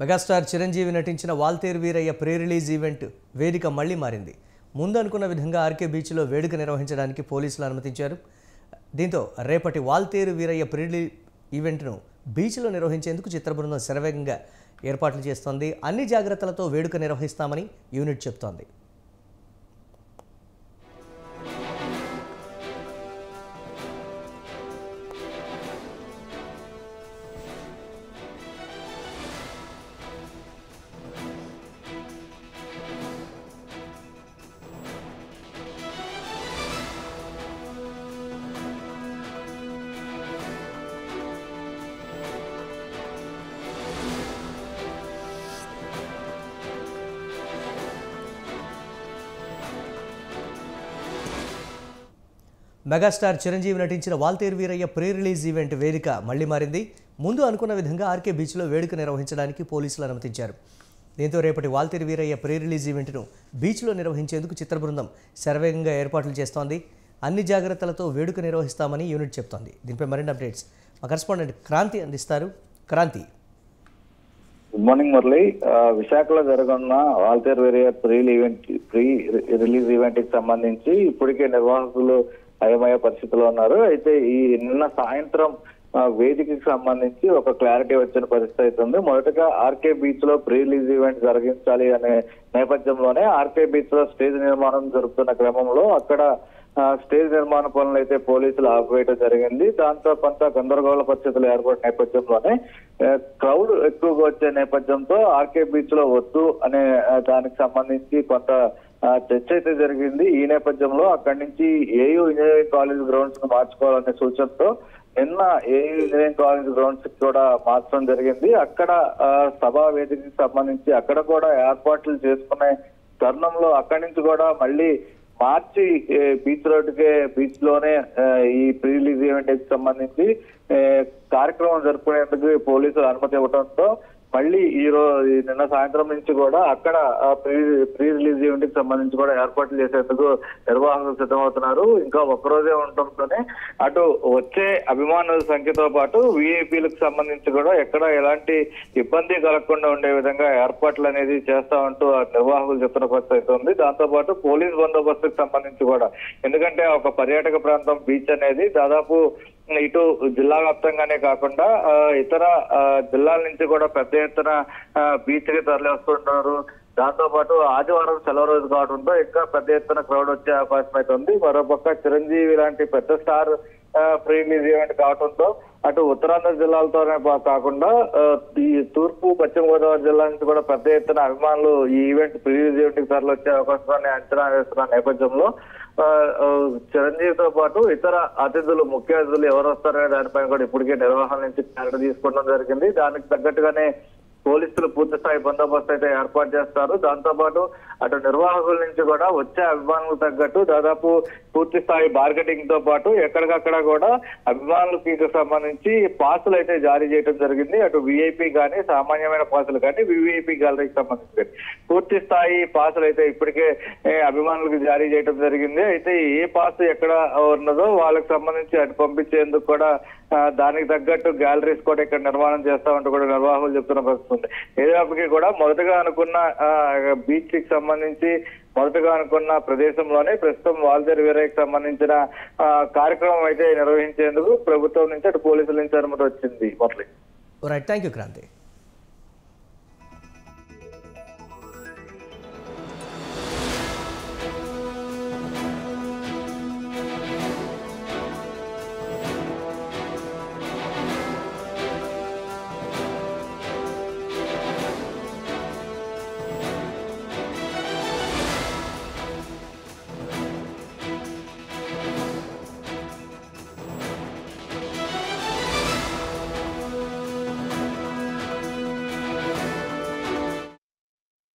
Megastar Chiranjeevi నటించిన Waltair Veerayya pre release event వేదిక మళ్ళీ మారింది. ముందు అనుకున్న విధంగా ఆర్కే బీచ్లో వేడుక నిర్వహించడానికి పోలీసులు అనుమతించారు. దీంతో రేపటి వాల్తేరు వీరయ్య ప్రీ ఈవెంట్ను బీచ్లో నిర్వహించేందుకు చిత్ర బృందం శరవేగంగా ఏర్పాట్లు చేస్తోంది. అన్ని జాగ్రత్తలతో వేడుక నిర్వహిస్తామని యూనిట్ చెబుతోంది మెగాస్టార్ చిరంజీవి నటించిన Waltair Veerayya pre release event వేదిక మళ్ళీ మారింది. ముందు అనుకున్న విధంగా ఆర్కే బీచ్లో వేడుక నిర్వహించడానికి పోలీసులు అనుమతించారు. దీంతో రేపటి వాల్తేరు వీరయ్య ప్రీ రిలీజ్ ఈవెంట్ను బీచ్లో నిర్వహించేందుకు చిత్ర బృందం శరవేగంగా ఏర్పాట్లు చేస్తోంది. అన్ని జాగ్రత్తలతో వేడుక నిర్వహిస్తామని యూనిట్ చెప్తోంది. దీనిపై మరిన్ని అప్డేట్స్ మా కరెస్పాండెంట్ క్రాంతి అందిస్తారు. క్రాంతి. Good morning Murali. విశాఖలో జరగనున్న Waltair Veerayya pre event pre release ఈవెంట్కి సంబంధించి ఇప్పటికే నిర్వాహకులు అయమయ పరిస్థితిలో ఉన్నారు. అయితే ఈ నిన్న సాయంత్రం వేదికకి సంబంధించి ఒక క్లారిటీ వచ్చిన పరిస్థితి అయితే ఉంది. మొదటగా ఆర్కే బీచ్లో ప్రీ రిలీజ్ ఈవెంట్ జరిగించాలి అనే నేపథ్యంలోనే ఆర్కే బీచ్లో స్టేజ్ నిర్మాణం జరుగుతున్న క్రమంలో అక్కడ స్టేజ్ నిర్మాణ పనులు అయితే పోలీసులు ఆపివేయడం జరిగింది. దాంతో కొంత గందరగోళ పరిస్థితులు ఏర్పడిన నేపథ్యంలోనే క్రౌడ్ ఎక్కువగా వచ్చే నేపథ్యంతో ఆర్కే బీచ్లో వద్దు అనే దానికి సంబంధించి కొంత చర్చ అయితే జరిగింది. ఈ నేపథ్యంలో అక్కడి నుంచి ఏయూ ఇంజనీరింగ్ కాలేజ్ గ్రౌండ్స్ను మార్చుకోవాలనే సూచనతో నిన్న ఏయూ ఇంజనీరింగ్ కాలేజ్ గ్రౌండ్స్కి కూడా మార్చడం జరిగింది. అక్కడ ఆ, సభా వేదికకి సంబంధించి అక్కడ కూడా ఏర్పాట్లు చేసుకునే తరుణంలో అక్కడి నుంచి కూడా మళ్ళీ మార్చి బీచ్ రోడ్డుకే బీచ్లోనే ఈ ప్రీ రిలీజ్ ఈవెంట్కి సంబంధించి కార్యక్రమం జరుపుకునేందుకు పోలీసులు అనుమతి ఇవ్వడంతో మళ్ళీ ఈ రోజు నిన్న సాయంత్రం నుంచి కూడా అక్కడ ఆ, ప్రీ ప్రీ రిలీజ్ ఈవెంట్కి సంబంధించి కూడా ఏర్పాట్లు చేసేందుకు నిర్వాహకులు సిద్ధమవుతున్నారు. ఇంకా ఒక్కరోజే ఉండటంతోనే అటు వచ్చే అభిమానుల సంఖ్యతో పాటు విఐపీలకు సంబంధించి కూడా ఎక్కడ ఎలాంటి ఇబ్బంది కలగకుండా ఉండే విధంగా ఏర్పాట్లు అనేది చేస్తా ఉంటూ ఆ నిర్వాహకులు చెప్తున్న పరిస్థితి అయితే ఉంది. దాంతో పాటు పోలీస్ బందోబస్తుకు సంబంధించి కూడా ఎందుకంటే ఒక పర్యాటక ప్రాంతం బీచ్ అనేది దాదాపు ఇటు జిల్లా వ్యాప్తంగానే కాకుండా ఇతర ఆ, జిల్లాల నుంచి కూడా పెద్ద ఎత్తున బీచ్కి తరలి వస్తుంటారు దాంతో పాటు ఆదివారం సెలవు రోజు కావడంతో ఇంకా పెద్ద ఎత్తున క్రౌడ్ వచ్చే అవకాశం అయితే ఉంది మరోపక్క చిరంజీవి లాంటి పెద్ద స్టార్ రిలీజ్ ఈవెంట్ కావడంతో అటు ఉత్తరాంధ్ర జిల్లాలతోనే పా- కాకుండా ఈ తూర్పు పశ్చిమ గోదావరి జిల్లా నుంచి కూడా పెద్ద ఎత్తున అభిమానులు ఈ ఈవెంట్ ప్రీ ఈవెంట్కి తరలి వచ్చే అవకాశాన్ని అంచనా వేస్తున్న నేపథ్యంలో ఆ, ఆ, చిరంజీవితో పాటు ఇతర అతిథులు ముఖ్య అతిథులు ఎవరు వస్తారనే దానిపైన కూడా ఇప్పటికే నిర్వహణ నుంచి క్లారిటీ తీసుకోవడం జరిగింది. దానికి తగ్గట్టుగానే పోలీసులు పూర్తి స్థాయి బందోబస్తు అయితే ఏర్పాటు చేస్తారు. దాంతో పాటు అటు నిర్వాహకుల నుంచి కూడా వచ్చే అభిమానులకు తగ్గట్టు దాదాపు పూర్తి స్థాయి మార్కెటింగ్తో పాటు ఎక్కడికక్కడ కూడా అభిమానులకి సంబంధించి పాసులు అయితే జారీ చేయడం జరిగింది. అటు విఐపి కానీ సామాన్యమైన పాసులు కానీ వివిఐపి గ్యాలరీకి సంబంధించి పూర్తి స్థాయి పాసులు అయితే ఇప్పటికే అభిమానులకు జారీ చేయడం జరిగింది. అయితే ఏ పాస్ ఎక్కడ ఉన్నదో వాళ్ళకి సంబంధించి అటు పంపించేందుకు కూడా దానికి తగ్గట్టు గ్యాలరీస్ కూడా ఇక్కడ నిర్మాణం చేస్తామంటూ కూడా నిర్వాహకులు చెప్తున్న పరిస్థితి ఏదైనప్పటికీ కూడా మొదటగా అనుకున్న బీచ్కి సంబంధించి మొదటగా అనుకున్న ప్రదేశంలోనే ప్రస్తుతం వాల్దేర్ వీరయ్యకి సంబంధించిన ఆ, కార్యక్రమం అయితే నిర్వహించేందుకు ప్రభుత్వం నుంచి అటు పోలీసుల నుంచి అనుమతి వచ్చింది మొదలు రైట్ థ్యాంక్ యూ క్రాంతి